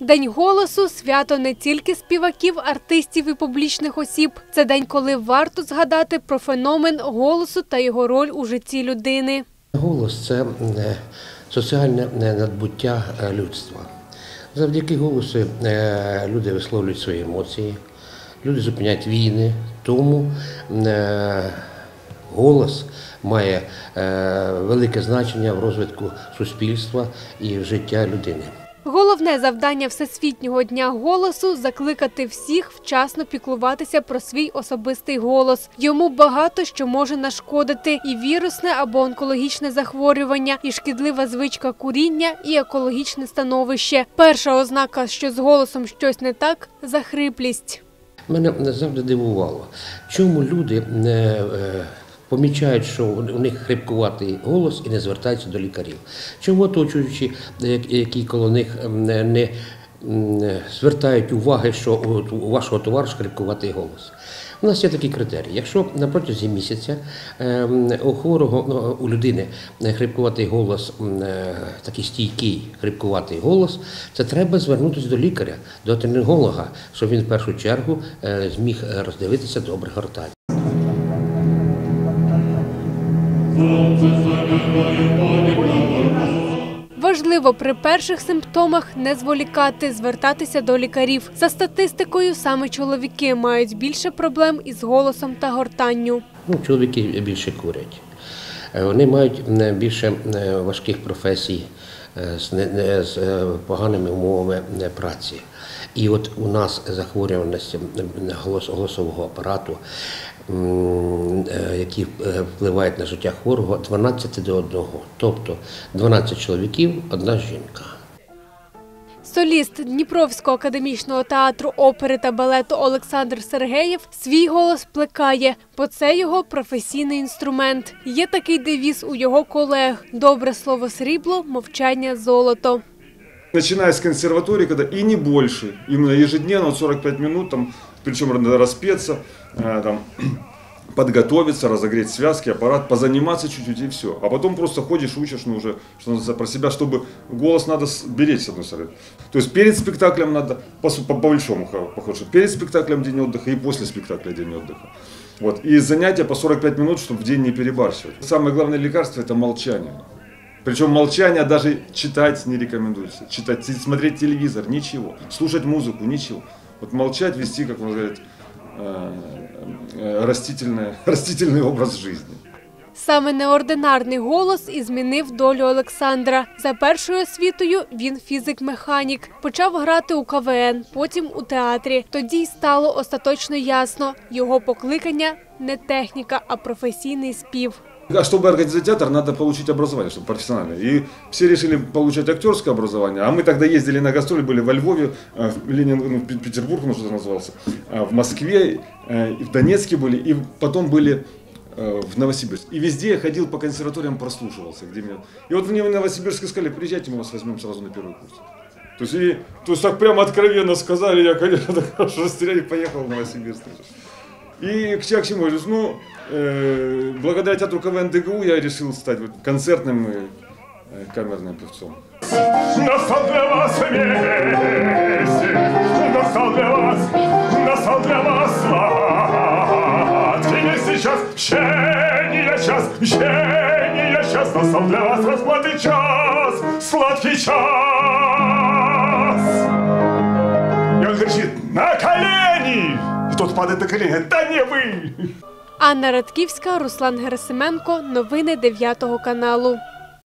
День голосу свято не тільки співаків, артистів і публічних осіб. Це день, коли варто згадати про феномен голосу та його роль у житті людини. Голос це е, соціальне е, надбуття е, людства. Завдяки голосу люди висловлюють свої емоції, люди зупиняють війни. Тому голос має велике значення в розвитку суспільства і в життя людини. Головне завдання Всесвітнього дня голосу закликати всіх вчасно піклуватися про свій особистий голос. Йому багато що може нашкодити і вірусне або онкологічне захворювання, і шкідлива звичка куріння, і екологічне становище. Перша ознака, що з голосом щось не так захриплість. Мене завжди дивувало, чому люди не е, помічають, що у них хрипкуватий голос і не звертаються до лікарів. Чому оточуючі, які коло них не, не звертають уваги, що у- вашого товариша хрипкуватий голос. У нас є такі критерії. Якщо на протязі місяця ем, у хворого ну, у людини хрипкуватий голос, е, такий стійкий хрипкуватий голос, це треба звернутися до лікаря, до отолінголога, щоб він в першу чергу е, зміг роздивитися добре гортань. Важливо при перших симптомах не зволікати, звертатися до лікарів. За статистикою, саме чоловіки мають більше проблем із голосом та гортанню. Ну, чоловіки більше курять. Е, Вони мають е, більше е, важких професій з, поганими умовами праці. І от у нас захворюваність голосового апарату, які впливають на життя хворого, 12 до 1. Тобто 12 чоловіків, одна жінка. Соліст Дніпровського академічного театру опери та балету Олександр Сергеєв свій голос плекає, бо це його професійний інструмент. Є такий девіз у його колег: добре слово срібло, мовчання золото. Начиная с консерватории, когда и не больше, именно ежедневно, вот 45 минут, там, причем распеться, там, подготовиться, разогреть связки, аппарат, позаниматься чуть-чуть и все. А потом просто ходишь, учишь, ну уже, что про себя, чтобы голос надо беречь, с одной стороны. То есть перед спектаклем надо, по, по, по большому похоже, перед спектаклем день отдыха и после спектакля день отдыха. Вот. И занятия по 45 минут, чтобы в день не перебарщивать. Самое главное лекарство – это молчание. Причем молчание даже читать не рекомендуется. Читать, смотреть телевизор, ничего. Слушать музыку, ничего. Вот молчать, вести, как можно сказать, э, э, растительное, растительный образ жизни. Саме неординарний голос і змінив долю Олександра. За першою освітою він фізик-механік. Почав грати у КВН, потім у театрі. Тоді й стало остаточно ясно. Його покликання не техніка, а професійний спів. А чтобы организовать театр, надо получить образование, чтобы профессиональное. И все решили получать актерское образование. А мы тогда ездили на гастроли, были во Львове, э, в Ленин, ну, в Пе- Петербург, ну, что это назывался, э, в Москве, э, в Донецке были, и потом были в Новосибирске. И везде я ходил по консерваториям, прослушивался. Где меня... И вот мне в Новосибирске сказали, приезжайте, мы вас возьмем сразу на первый курс. То есть, и, то есть так прямо откровенно сказали, я, конечно, так хорошо растерял и поехал в Новосибирск. И к говорю, Ну, э, благодаря театру КВН ДГУ я решил стать вот концертным и э, камерным певцом. Настал для вас вместе, настал для вас, настал для вас сладкий вместе час, мщения час, мщения час, настал для вас расплаты час, сладкий час. И он кричит, на колени! И падає падает на Та не ви! Анна Радківська, Руслан Герасименко. Новини 9 каналу.